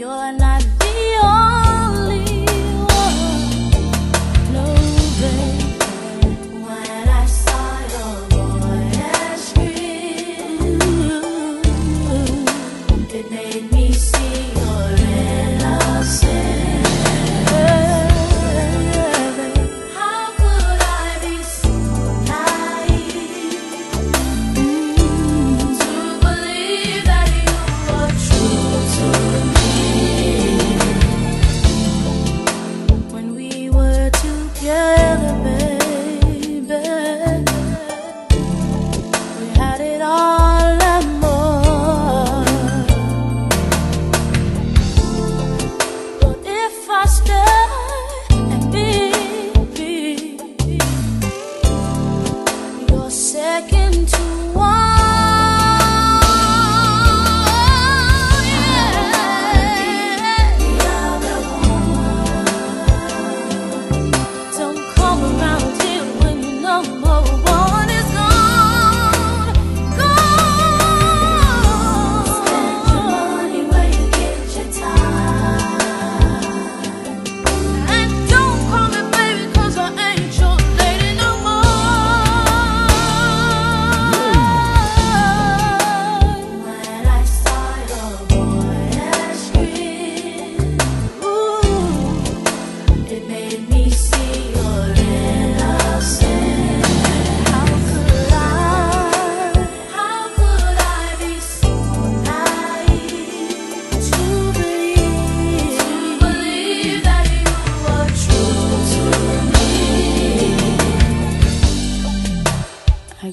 You're not second to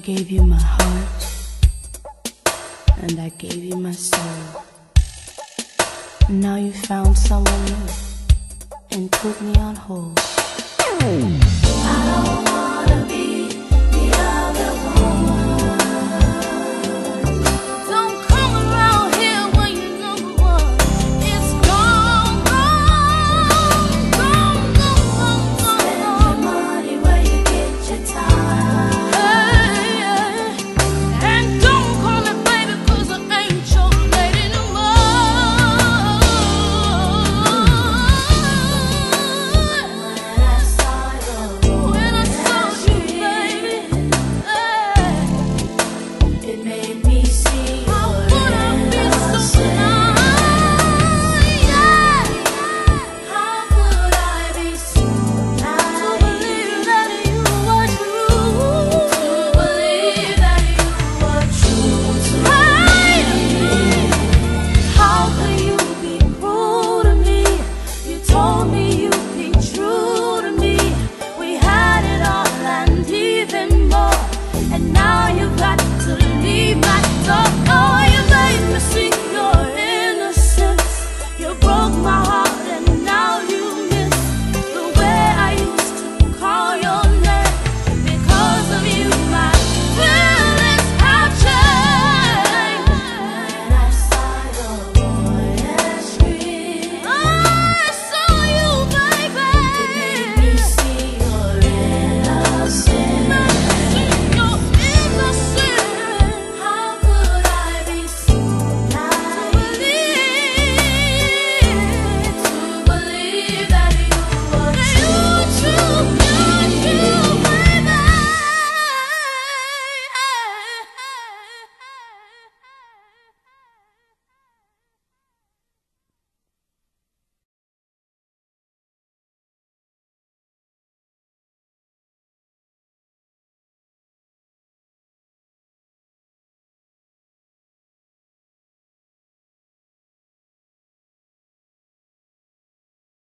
gave you my heart, and I gave you my soul. Now you found someone new and put me on hold. I don't wanna be.